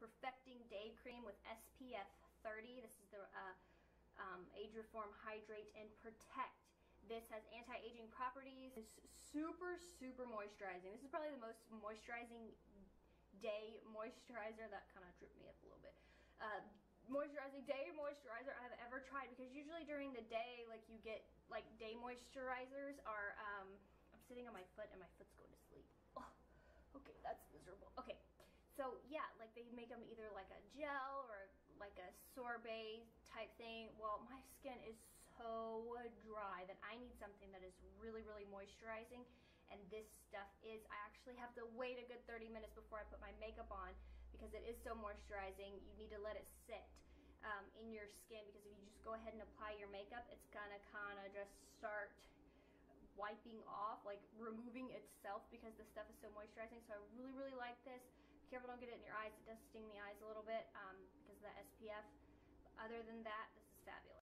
Perfecting Day Cream with SPF 30. This is the uh, um, Age Reform Hydrate and Protect. This has anti-aging properties. It's super, super moisturizing. This is probably the most moisturizing day moisturizer. That kind of tripped me up a little bit. Uh, moisturizing day moisturizer I've ever tried because usually during the day like you get like day moisturizers are um, I'm sitting on my foot and my foot's going to sleep. Oh, so yeah, like they make them either like a gel or like a sorbet type thing. Well, my skin is so dry that I need something that is really, really moisturizing. And this stuff is, I actually have to wait a good 30 minutes before I put my makeup on because it is so moisturizing. You need to let it sit. Um, in your skin because if you just go ahead and apply your makeup, it's gonna kind of just start wiping off, like removing itself because the stuff is so moisturizing. So I really, really like this. Careful don't get it in your eyes. It does sting the eyes a little bit um, because of the SPF. Other than that, this is fabulous.